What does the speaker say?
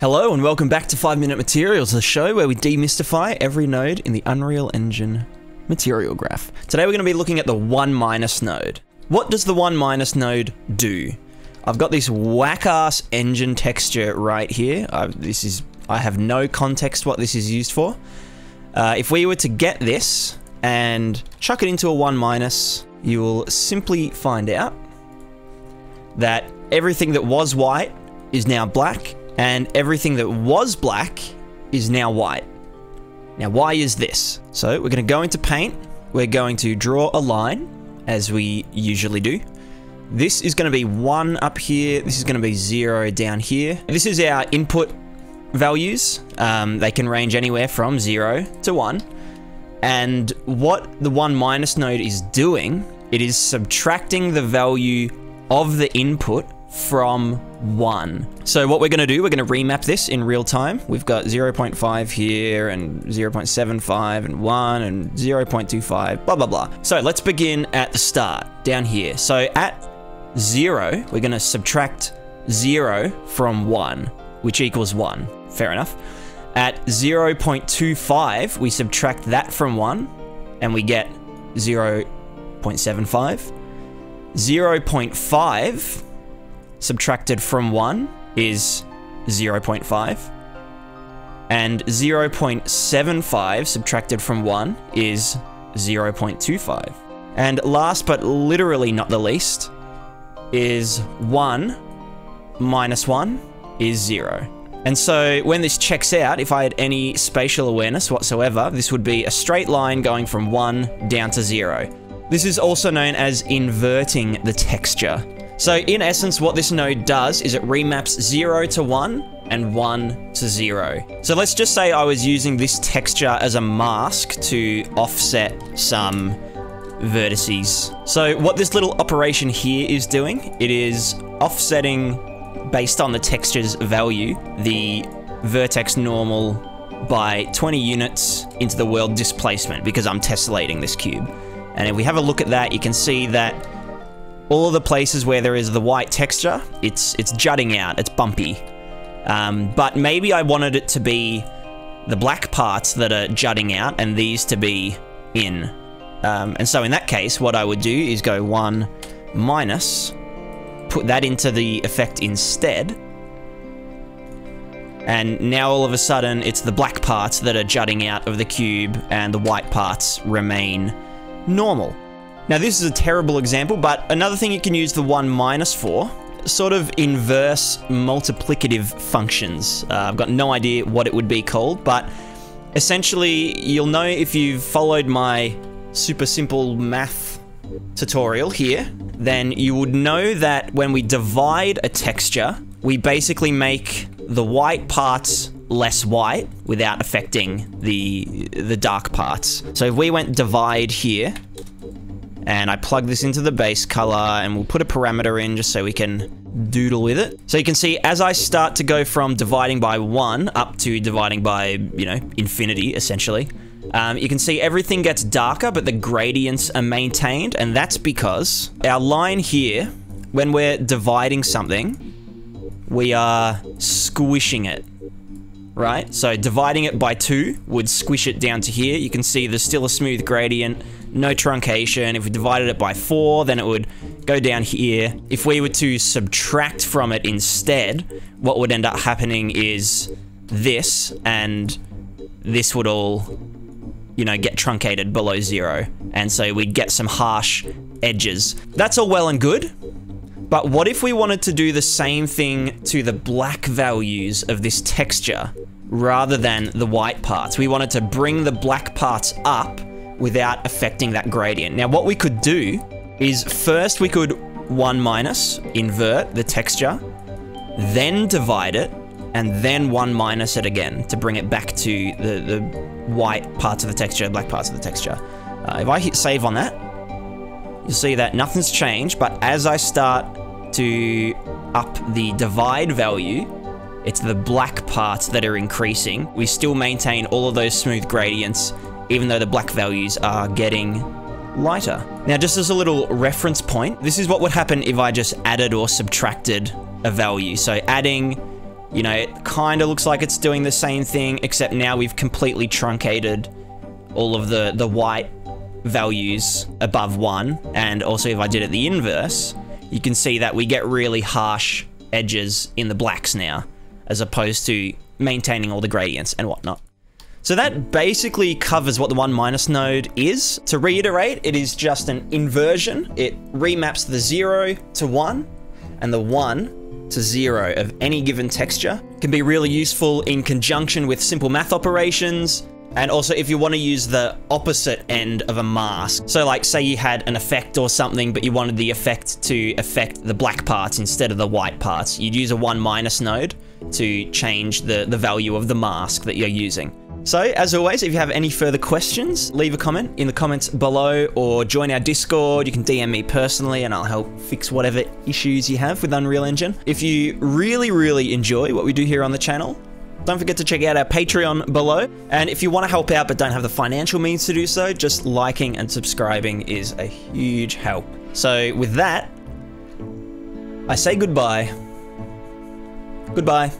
Hello and welcome back to 5 Minute Materials, the show where we demystify every node in the Unreal Engine material graph. Today we're going to be looking at the 1 minus node. What does the 1 minus node do? I've got this whack-ass engine texture right here. I, this is I have no context what this is used for. Uh, if we were to get this and chuck it into a 1 minus, you will simply find out that everything that was white is now black and everything that was black is now white. Now, why is this? So we're going to go into paint. We're going to draw a line as we usually do. This is going to be one up here. This is going to be zero down here. This is our input values. Um, they can range anywhere from zero to one. And what the one minus node is doing, it is subtracting the value of the input from 1. So what we're going to do, we're going to remap this in real time. We've got 0.5 here and 0.75 and 1 and 0.25, blah, blah, blah. So let's begin at the start, down here. So at 0, we're going to subtract 0 from 1, which equals 1. Fair enough. At 0.25, we subtract that from 1, and we get 0.75. 0.5 subtracted from 1 is 0.5. And 0.75 subtracted from 1 is 0.25. And last but literally not the least is 1 minus 1 is 0. And so when this checks out, if I had any spatial awareness whatsoever, this would be a straight line going from 1 down to 0. This is also known as inverting the texture. So in essence, what this node does is it remaps 0 to 1 and 1 to 0. So let's just say I was using this texture as a mask to offset some vertices. So what this little operation here is doing, it is offsetting based on the texture's value, the vertex normal by 20 units into the world displacement because I'm tessellating this cube. And if we have a look at that, you can see that all of the places where there is the white texture, it's it's jutting out, it's bumpy. Um, but maybe I wanted it to be the black parts that are jutting out and these to be in. Um, and so in that case, what I would do is go 1 minus, put that into the effect instead. And now all of a sudden, it's the black parts that are jutting out of the cube and the white parts remain normal. Now this is a terrible example, but another thing you can use the 1 minus for, sort of inverse multiplicative functions. Uh, I've got no idea what it would be called, but essentially you'll know if you've followed my super simple math tutorial here, then you would know that when we divide a texture, we basically make the white parts less white without affecting the the dark parts. So if we went divide here, and I plug this into the base color and we'll put a parameter in just so we can doodle with it. So you can see as I start to go from dividing by one up to dividing by, you know, infinity essentially, um, you can see everything gets darker, but the gradients are maintained. And that's because our line here, when we're dividing something, we are squishing it right? So dividing it by two would squish it down to here. You can see there's still a smooth gradient no truncation. If we divided it by 4, then it would go down here. If we were to subtract from it instead, what would end up happening is this, and this would all, you know, get truncated below 0. And so we'd get some harsh edges. That's all well and good, but what if we wanted to do the same thing to the black values of this texture rather than the white parts? We wanted to bring the black parts up without affecting that gradient. Now what we could do is first we could 1 minus, invert the texture, then divide it, and then 1 minus it again to bring it back to the, the white parts of the texture, black parts of the texture. Uh, if I hit save on that, you'll see that nothing's changed, but as I start to up the divide value, it's the black parts that are increasing. We still maintain all of those smooth gradients even though the black values are getting lighter. Now, just as a little reference point, this is what would happen if I just added or subtracted a value. So adding You know, it kind of looks like it's doing the same thing, except now we've completely truncated all of the, the white values above 1. And also if I did it the inverse, you can see that we get really harsh edges in the blacks now, as opposed to maintaining all the gradients and whatnot. So that basically covers what the 1 minus node is. To reiterate, it is just an inversion. It remaps the 0 to 1 and the 1 to 0 of any given texture. Can be really useful in conjunction with simple math operations, and also if you want to use the opposite end of a mask. So like say you had an effect or something, but you wanted the effect to affect the black parts instead of the white parts. You'd use a 1 minus node to change the, the value of the mask that you're using. So, as always, if you have any further questions, leave a comment in the comments below or join our Discord. You can DM me personally and I'll help fix whatever issues you have with Unreal Engine. If you really, really enjoy what we do here on the channel, don't forget to check out our Patreon below. And if you want to help out but don't have the financial means to do so, just liking and subscribing is a huge help. So, with that, I say goodbye. Goodbye.